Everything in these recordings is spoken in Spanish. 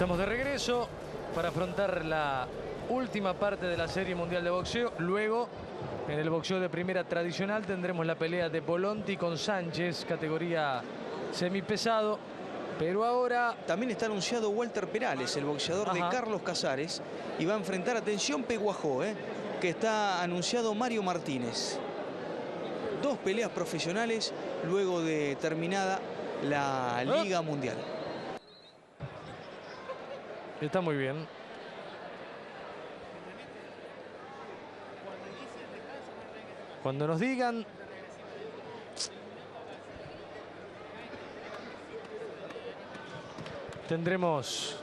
Estamos de regreso para afrontar la última parte de la Serie Mundial de Boxeo. Luego, en el boxeo de primera tradicional, tendremos la pelea de Bolonti con Sánchez, categoría semipesado. Pero ahora... También está anunciado Walter Perales, el boxeador de Carlos Casares. Y va a enfrentar, atención, Peguajó, ¿eh? que está anunciado Mario Martínez. Dos peleas profesionales luego de terminada la Ah. Liga Mundial. Está muy bien. Cuando nos digan... Tendremos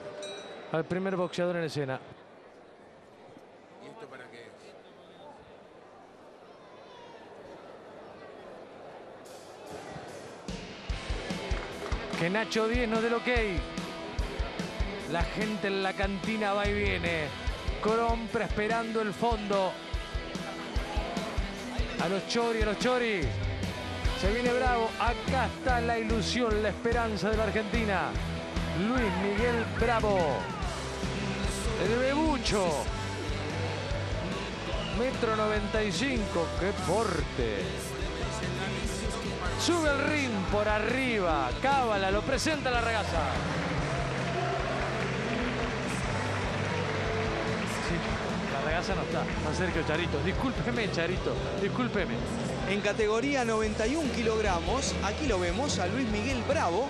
al primer boxeador en escena. ¿Y esto para qué es? Que Nacho 10 nos dé el ok. La gente en la cantina va y viene. Crompra esperando el fondo. A los Chori, a los Chori. Se viene bravo. Acá está la ilusión, la esperanza de la Argentina. Luis Miguel Bravo. El bebucho. Metro 95. ¡Qué porte! Sube el ring por arriba. Cábala, lo presenta la regaza. Regaza no está. Está Sergio Charito. Discúlpeme, Charito. Discúlpeme. En categoría 91 kilogramos, aquí lo vemos a Luis Miguel Bravo.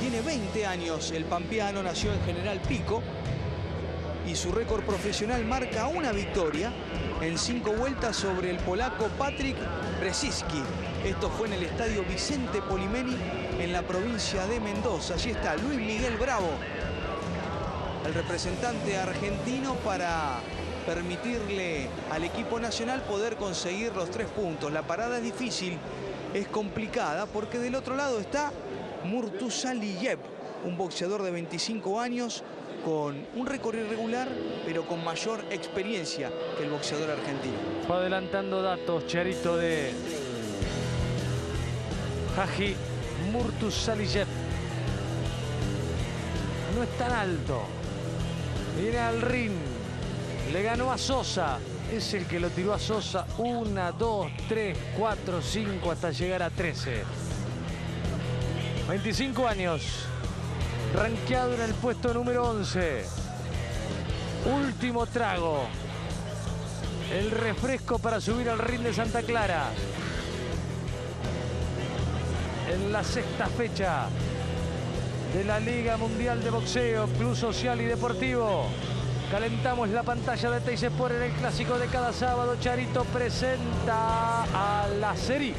Tiene 20 años, el pampeano nació en General Pico y su récord profesional marca una victoria en cinco vueltas sobre el polaco Patrick Brzezinski. Esto fue en el estadio Vicente Polimeni en la provincia de Mendoza. Allí está Luis Miguel Bravo, el representante argentino para permitirle al equipo nacional poder conseguir los tres puntos. La parada es difícil, es complicada, porque del otro lado está Murtusaliyev, un boxeador de 25 años con un récord irregular, pero con mayor experiencia que el boxeador argentino. Fue adelantando datos, Charito, de Haji Murtusaliyev. No es tan alto. Viene al ring. Le ganó a Sosa. Es el que lo tiró a Sosa. Una, dos, tres, cuatro, cinco, hasta llegar a 13. 25 años. Ranqueado en el puesto número 11. Último trago. El refresco para subir al ring de Santa Clara. En la sexta fecha de la Liga Mundial de Boxeo, Club Social y Deportivo. Calentamos la pantalla de Teis Sport en el clásico de cada sábado. Charito presenta a la serie.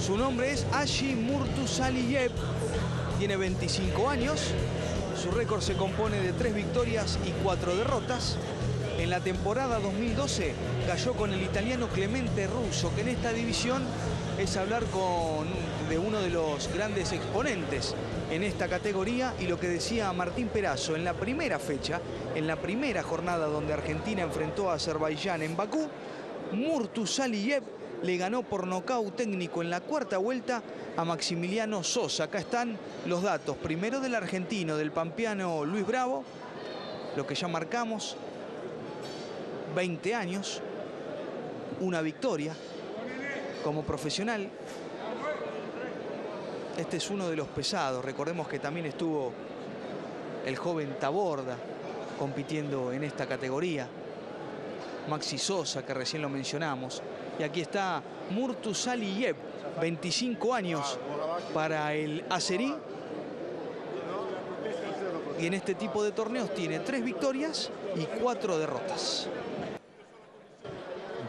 Su nombre es Ashi Murtusaliyev. Tiene 25 años. Su récord se compone de tres victorias y cuatro derrotas. En la temporada 2012 cayó con el italiano Clemente Russo, que en esta división es hablar con, de uno de los grandes exponentes en esta categoría y lo que decía Martín Perazo en la primera fecha, en la primera jornada donde Argentina enfrentó a Azerbaiyán en Bakú, Murtusaliyev le ganó por nocaut técnico en la cuarta vuelta a Maximiliano Sosa. Acá están los datos. Primero del argentino, del pampeano Luis Bravo, lo que ya marcamos, 20 años, una victoria como profesional. Este es uno de los pesados. Recordemos que también estuvo el joven Taborda compitiendo en esta categoría. Maxi Sosa, que recién lo mencionamos. Y aquí está Murtusaliyev, 25 años para el Azerí. Y en este tipo de torneos tiene tres victorias y cuatro derrotas.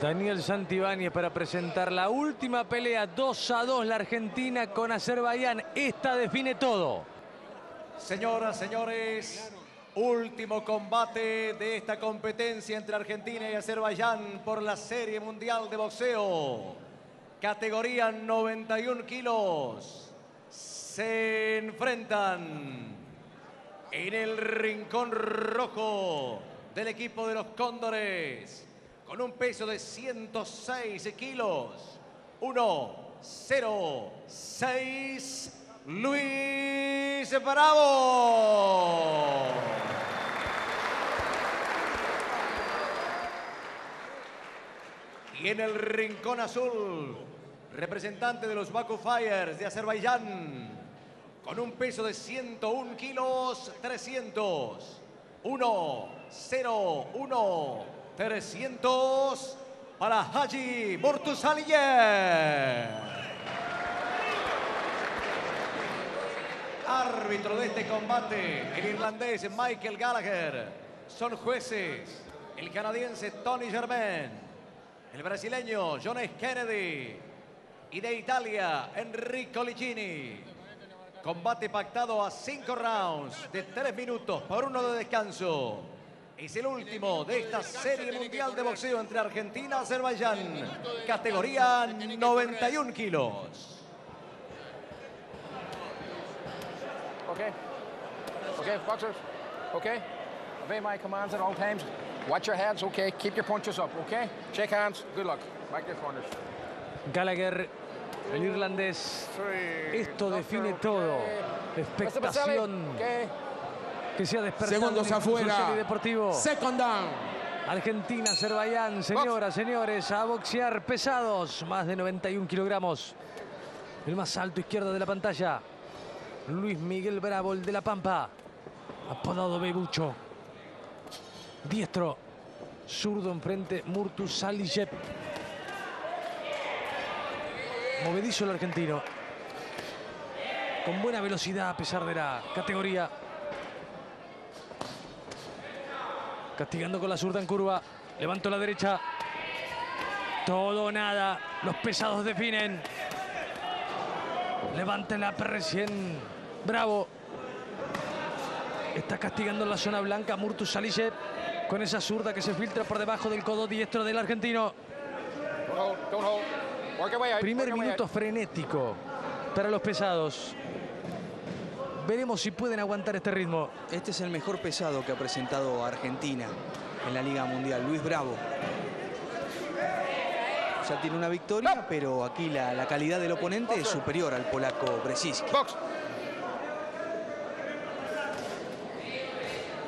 Daniel Santibáñez para presentar la última pelea 2 a 2 la Argentina con Azerbaiyán. Esta define todo. Señoras, señores, último combate de esta competencia entre Argentina y Azerbaiyán por la Serie Mundial de Boxeo. Categoría 91 kilos. Se enfrentan en el rincón rojo del equipo de los Cóndores con un peso de 106 kilos. 1, 0, 6, Luis Bravo. Y en el rincón azul, representante de los Baku Fires de Azerbaiyán, con un peso de 101 kilos 300. 1, 0, 1, 300 para Haji Murtusaliyev. Árbitro de este combate, el irlandés Michael Gallagher. Son jueces el canadiense Tony Germain, el brasileño John F. Kennedy y de Italia Enrico Licini. Combate pactado a cinco rounds de tres minutos por uno de descanso. Es el último de esta serie mundial de boxeo entre Argentina y Azerbaiyán. Categoría 91 kilos. Okay. Okay, boxers. Okay. Obey my commands at all times. Watch your heads, okay? Keep your punches up, okay? Shake hands. Good luck. Back your corners. Gallagher, el irlandés. Esto define todo. Expectación Okay. Que se ha despertado Segundos afuera. deportivo. Second down. Argentina, Azerbaiyán, señoras, señores, a boxear pesados, más de 91 kilogramos. El más alto izquierdo de la pantalla, Luis Miguel Bravo, el de La Pampa, apodado Bebucho. Diestro, zurdo enfrente, Murtus Salijev. Movedizo el argentino. Con buena velocidad a pesar de la categoría. Castigando con la zurda en curva. Levanto la derecha. Todo o nada. Los pesados definen. Levanta la recién. Bravo. Está castigando en la zona blanca Murtus Salijev con esa zurda que se filtra por debajo del codo diestro del argentino. Don't hold. Don't hold. Primer minuto frenético para los pesados. Veremos si pueden aguantar este ritmo. Este es el mejor pesado que ha presentado Argentina en la Liga Mundial, Luis Bravo. Ya tiene una victoria, pero aquí la, la calidad del oponente es superior al polaco Brzezinski. Box.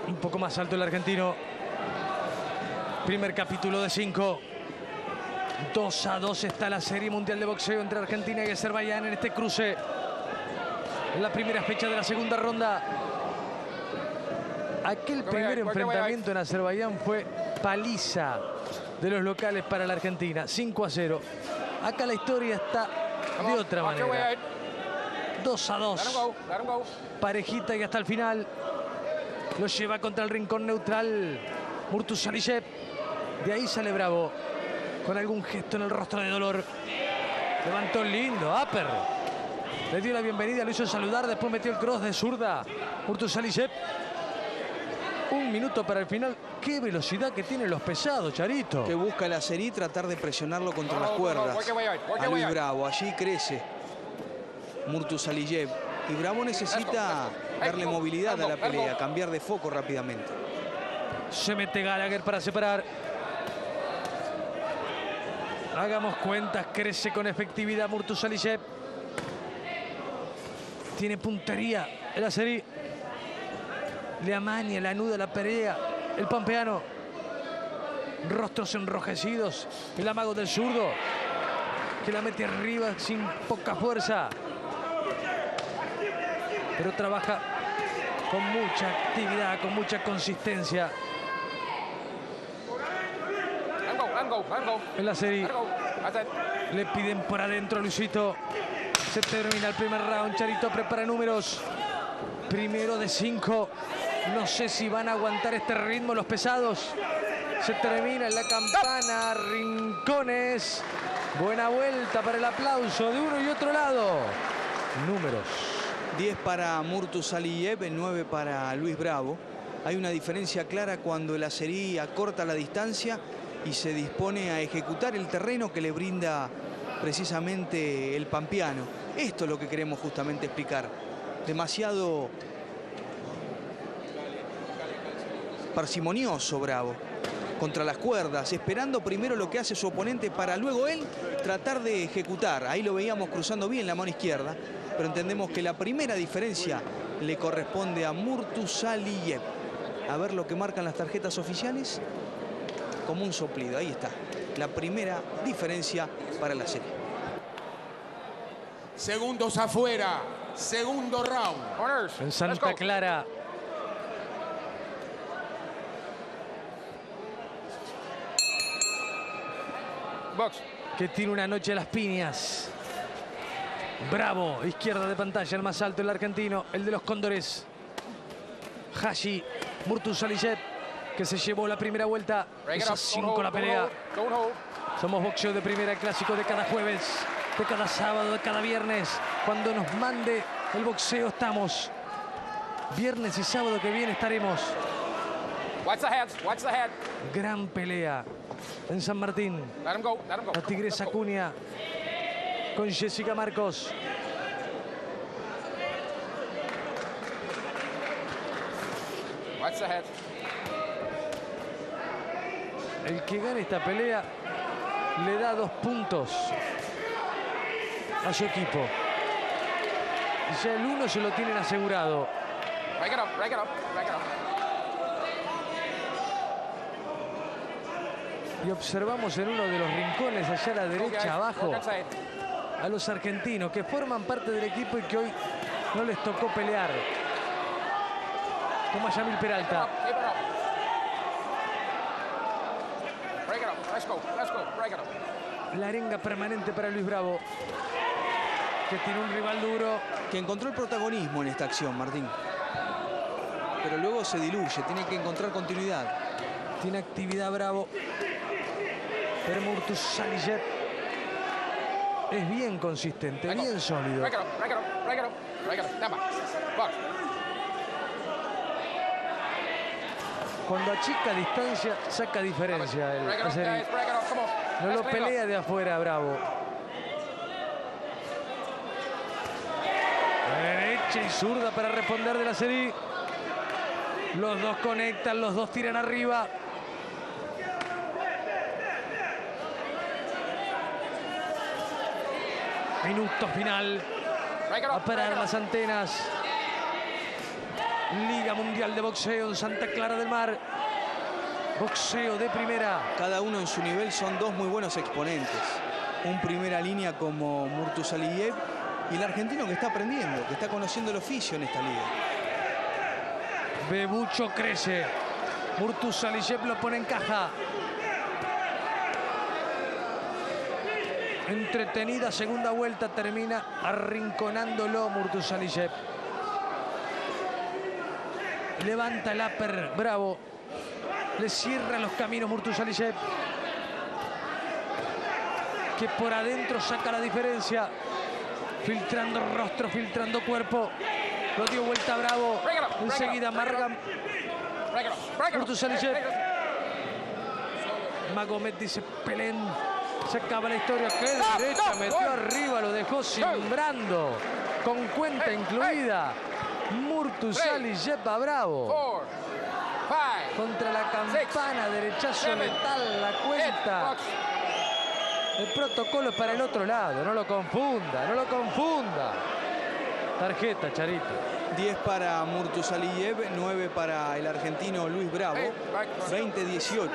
Un poco más alto el argentino. Primer capítulo de cinco. 2 a 2 está la serie mundial de boxeo entre Argentina y Azerbaiyán en este cruce. En la primera fecha de la segunda ronda. Aquel primer enfrentamiento en Azerbaiyán fue paliza de los locales para la Argentina. 5 a 0. Acá la historia está de otra manera. out. 2 a Let him 2. go. Let him go. Parejita y hasta el final. Lo lleva contra el rincón neutral. Murtus Salijev. De ahí sale Bravo. Con algún gesto en el rostro de dolor. Levantó lindo. Upper. Le dio la bienvenida, lo hizo saludar. Después metió el cross de zurda. Murtus Salijev. Un minuto para el final. Qué velocidad que tienen los pesados, Charito. Que busca la serie tratar de presionarlo contra las cuerdas. A Luis. Bravo, allí crece Murtus Aliyev. Y Bravo necesita darle movilidad a la pelea, cambiar de foco rápidamente. Se mete Gallagher para separar. Hagamos cuentas, crece con efectividad Murtus Aliyev. Tiene puntería en la serie. Le amaña, le anuda la pelea. El pampeano. Rostros enrojecidos. El amago del zurdo. Que la mete arriba sin poca fuerza. Pero trabaja con mucha actividad, con mucha consistencia. En la serie. Le piden por adentro a Luisito. Se termina el primer round. Charito prepara números. Primero de cinco. No sé si van a aguantar este ritmo los pesados. Se termina la campana. Rincones. Buena vuelta para el aplauso de uno y otro lado. Números. 10 para Murtus Aliyev, 9 para Luis Bravo. Hay una diferencia clara cuando el acerí acorta la distancia y se dispone a ejecutar el terreno que le brinda precisamente el pampeano. Esto es lo que queremos justamente explicar. Demasiado parsimonioso Bravo contra las cuerdas, esperando primero lo que hace su oponente para luego él tratar de ejecutar. Ahí lo veíamos cruzando bien la mano izquierda, pero entendemos que la primera diferencia le corresponde a Murtusaliyev. A ver lo que marcan las tarjetas oficiales. Como un soplido, ahí está. La primera diferencia para la serie. Segundos afuera. Segundo round. Corners. En Santa. Clara. Box. que tiene una noche a las piñas. Bravo, izquierda de pantalla, el más alto, el argentino, el de los cóndores. Hashi, Murtusaliyev, que se llevó la primera vuelta. Don't cinco hold, la don't pelea. Somos boxeo de primera, clásico de cada jueves, de cada sábado, de cada viernes. Cuando nos mande el boxeo estamos. Viernes y sábado que viene estaremos. Watch the heads. Watch the head. Gran pelea en San Martín. Let him go. Let him go. La Tigresa. Cunha con Jessica Marcos. Watch the head. El que gane esta pelea le da dos puntos a su equipo. Y ya el uno se lo tienen asegurado. Break it up. Break it up. Break it up. Y observamos en uno de los rincones allá a la derecha abajo a los argentinos que forman parte del equipo y que hoy no les tocó pelear. Como a Yamil Peralta. up. Keep it up. Break it up. Let's go. Let's go. Break it up. La arenga permanente para Luis Bravo. Que tiene un rival duro. Que encontró el protagonismo en esta acción, Martín. Pero luego se diluye, tiene que encontrar continuidad. Tiene actividad Bravo. Pero Murtus Salijet es bien consistente, Break bien up. sólido. Break it up. Break it up. Break it up. Break it up. Cuando achica distancia, saca diferencia el on. No lo pelea de afuera, Bravo. Derecha y zurda para responder de la serie. Los dos conectan, los dos tiran arriba. Minuto final. It A parar las antenas. Liga Mundial de Boxeo en Santa Clara del Mar. Boxeo de primera. Cada uno en su nivel son dos muy buenos exponentes. Un primera línea como Murtusaliyev y el argentino que está aprendiendo, que está conociendo el oficio en esta liga. Bebucho crece. Murtusaliyev lo pone en caja. Entretenida segunda vuelta termina arrinconándolo Murtusaliyev. Levanta el upper, bravo. Le cierra los caminos Murtusaliyev. Que por adentro saca la diferencia. Filtrando rostro, filtrando cuerpo. Lo dio vuelta bravo. Enseguida it up. Magomed dice Pelén. Se acaba la historia. ¡Qué Stop, derecha! Metió arriba, lo dejó simbrando. Con cuenta incluida. Murtusaliyev a Bravo. Four. Five. Contra la campana, derechazo seven, letal, la cuenta. El protocolo es para el otro lado. No lo confunda, no lo confunda. Tarjeta, Charito. 10 para Murtusaliyev, 9 para el argentino Luis Bravo, 20-18.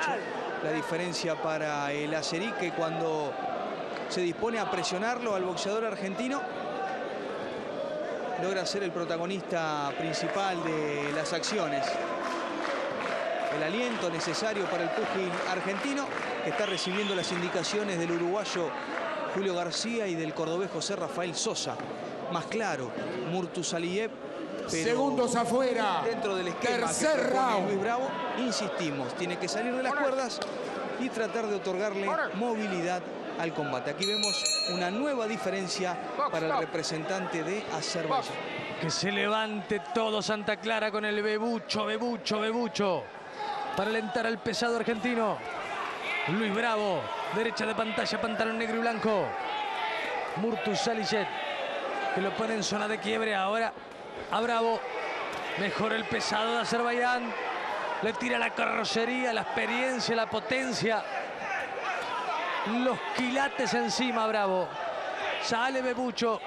La diferencia para el Acerí que cuando se dispone a presionarlo al boxeador argentino, logra ser el protagonista principal de las acciones. El aliento necesario para el pugil argentino que está recibiendo las indicaciones del uruguayo Julio García y del cordobés José Rafael Sosa. Más claro, Murtusaliyev. pero Segundos afuera. Dentro del esquema Tercer que round. Luis Bravo, insistimos, tiene que salir de las cuerdas y tratar de otorgarle movilidad al combate. Aquí vemos una nueva diferencia para el representante de Azerbaiyán. Que se levante todo Santa Clara con el bebucho, bebucho, bebucho. Para alentar al pesado argentino. Luis Bravo, derecha de pantalla, pantalón negro y blanco. Murtus Salijet, que lo pone en zona de quiebre ahora a Bravo. Mejor el pesado de Azerbaiyán. Le tira la carrocería, la experiencia, la potencia. Los quilates encima, Bravo. Sale Bebucho.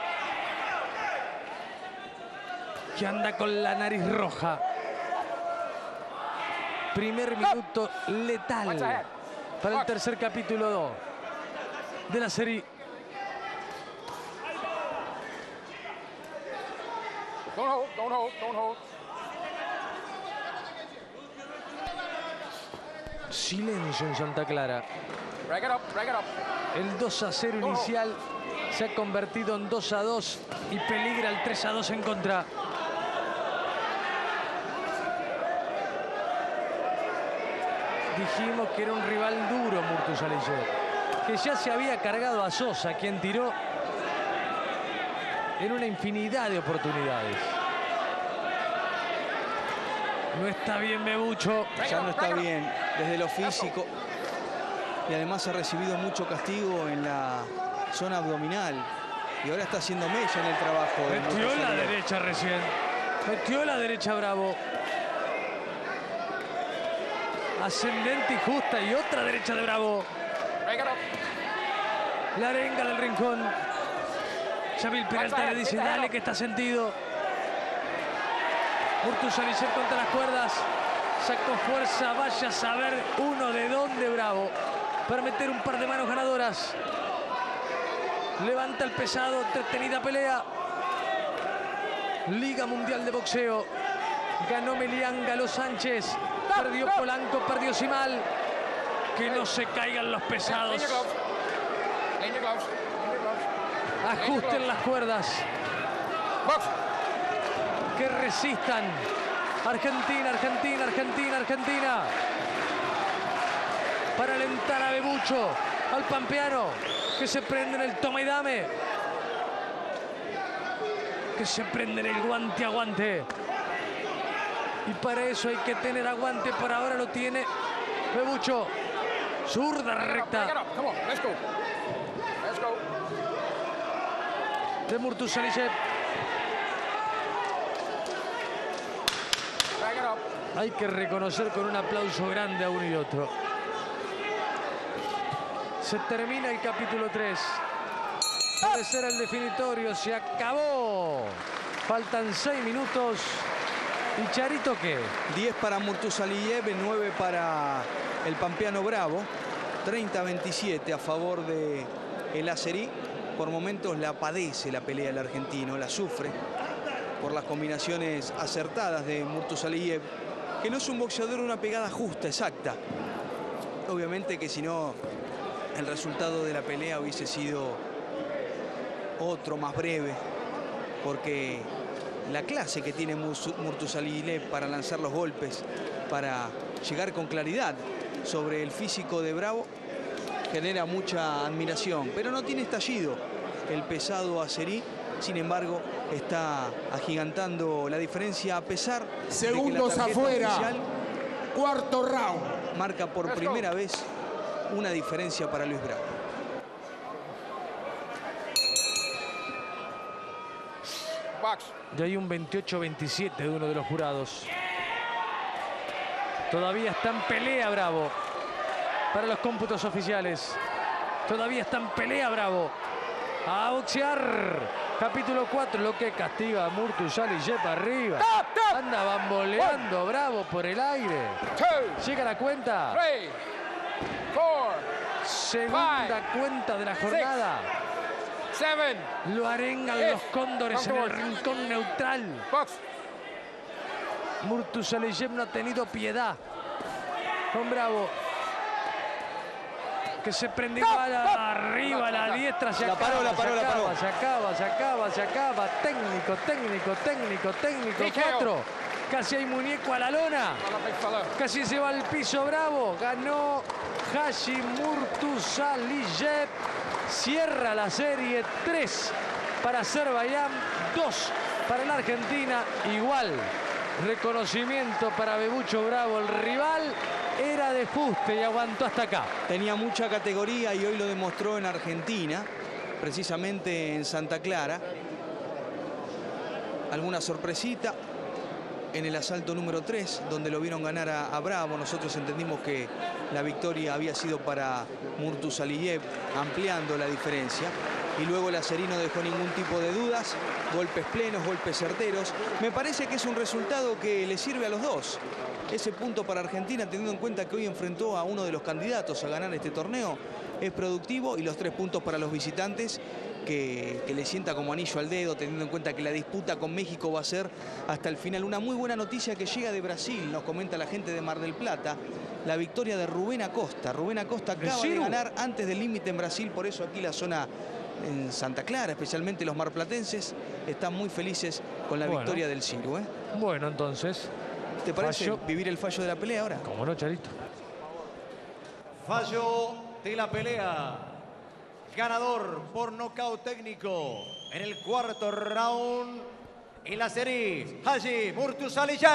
que anda con la nariz roja. Primer minuto letal para el tercer capítulo de la serie. Don't hold, don't hold, don't hold. Silencio en Santa Clara. Break it up, break it up. El 2 a 0 inicial se ha convertido en 2 a 2 y peligra el 3 a 2 en contra. Dijimos que era un rival duro Murtus que ya se había cargado a Sosa, quien tiró en una infinidad de oportunidades. No está bien Bebucho. Ya no está bien desde lo físico. Y además ha recibido mucho castigo en la zona abdominal. Y ahora está haciendo mella en el trabajo. Metió la derecha recién. Metió la derecha Bravo. Ascendente y justa y otra derecha de Bravo. La arenga del rincón. Xavier Peralta le dice, dale que está sentido. Murtus Alicer contra las cuerdas. Sacó fuerza, vaya a saber uno de dónde Bravo. Para meter un par de manos ganadoras. Levanta el pesado, entretenida pelea. Liga Mundial de Boxeo. Ganó Melián, Galo Sánchez. Perdió Polanco, perdió Simal. Que no se caigan los pesados. Ajusten las cuerdas. Que resistan. Argentina, Argentina, Argentina, Argentina. Para alentar a Bebucho, al pampeano, que se prende en el toma y dame. Que se prende en el guante a guante. Y para eso hay que tener aguante. Por ahora lo tiene Bebucho. Zurda recta de Murtusalicev. Hay que reconocer con un aplauso grande a uno y otro. Se termina el capítulo 3. Puede ser el definitorio, se acabó. Faltan 6 minutos. ¿Y Charito qué? 10 para Murtus Aliyev, 9 para el Pampeano Bravo. 30-27 a favor de el Acerí. Por momentos la padece la pelea el argentino, la sufre por las combinaciones acertadas de Murtus Aliyev, que no es un boxeador una pegada justa, exacta. Obviamente que si no, el resultado de la pelea hubiese sido otro más breve, porque la clase que tiene Murtusalile para lanzar los golpes, para llegar con claridad sobre el físico de Bravo, genera mucha admiración, pero no tiene estallido el pesado Acerí, sin embargo, está agigantando la diferencia a pesar de que la afuera. Cuarto round. marca por primera vez una diferencia para Luis Bravo. Box. Y hay un 28-27 de uno de los jurados. Todavía está en pelea Bravo. Para los cómputos oficiales. Todavía está en pelea Bravo. A boxear. Capítulo 4, lo que castiga a Murtus Aliyev arriba. Anda bamboleando Bravo por el aire. Two. Llega la cuenta. Three. Four. Segunda cuenta de la jornada. Seven. Lo arengan Yes. los cóndores en el rincón neutral. Box. Murtus Aliyev no ha tenido piedad con Bravo. Que se prende igual a- arriba la diestra, se La acaba, paró, la paró, se la acaba, paró. se acaba, se acaba, se acaba. Técnico, técnico, técnico, técnico. Cuatro. Casi hay muñeco a la lona. Casi se va al piso Bravo. Ganó Hashi Murtusaliyev. Cierra la serie 3 para Azerbaiyán, 2 para la Argentina. Igual reconocimiento para Bebucho Bravo. El rival era de fuste y aguantó hasta acá. Tenía mucha categoría y hoy lo demostró en Argentina, precisamente en Santa Clara. Alguna sorpresita en el asalto número 3, donde lo vieron ganar a, Bravo. Nosotros entendimos que la victoria había sido para Murtus Aliyev, ampliando la diferencia. y luego el Azerí no dejó ningún tipo de dudas, golpes plenos, golpes certeros. Me parece que es un resultado que le sirve a los dos. Ese punto para Argentina, teniendo en cuenta que hoy enfrentó a uno de los candidatos a ganar este torneo, es productivo y los tres puntos para los visitantes que, que, le sienta como anillo al dedo, teniendo en cuenta que la disputa con México va a ser hasta el final. Una muy buena noticia que llega de Brasil, nos comenta la gente de Mar del Plata, la victoria de Rubén Acosta. Rubén Acosta acaba de ganar antes del límite en Brasil, por eso aquí la zona en Santa Clara, especialmente los marplatenses, están muy felices con la Bueno. victoria del Ciru. ¿eh? Bueno, entonces, ¿Te parece Fallo. vivir el fallo de la pelea ahora? como no, Charito. Fallo de la pelea. Ganador por nocaut técnico en el cuarto round. Y la serie, Haji Murtusalije.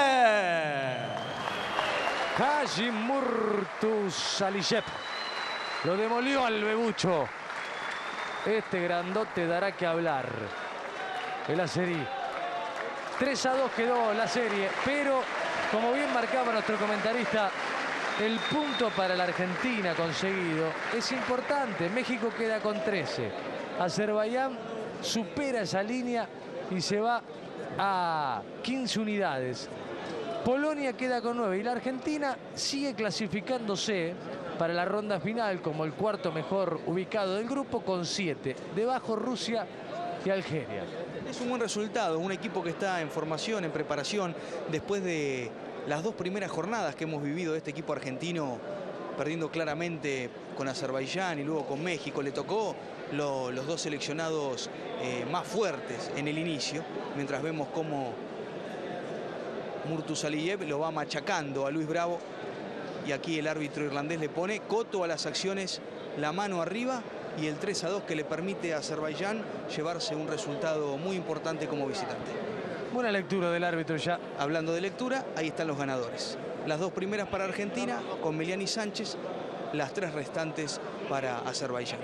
Haji Murtus Aliyev. Lo demolió al bebucho. Este grandote dará que hablar. El Acerí. 3 a 2 quedó la serie, pero como bien marcaba nuestro comentarista, el punto para la Argentina conseguido es importante. México queda con 13. Azerbaiyán supera esa línea y se va a 15 unidades. Polonia queda con 9 y la Argentina sigue clasificándose para la ronda final como el cuarto mejor ubicado del grupo con 7. Debajo Rusia y Algeria. Es un buen resultado, un equipo que está en formación, en preparación, después de las dos primeras jornadas que hemos vivido de este equipo argentino, perdiendo claramente con Azerbaiyán y luego con México. Le tocó lo- los dos seleccionados eh, más fuertes en el inicio, mientras vemos cómo Murtus Aliyev lo va machacando a Luis Bravo. Y aquí el árbitro irlandés le pone coto a las acciones, la mano arriba y el 3 a 2 que le permite a Azerbaiyán llevarse un resultado muy importante como visitante. Buena lectura del árbitro ya. Hablando de lectura, ahí están los ganadores. Las dos primeras para Argentina con Meliani Sánchez, las tres restantes para Azerbaiyán.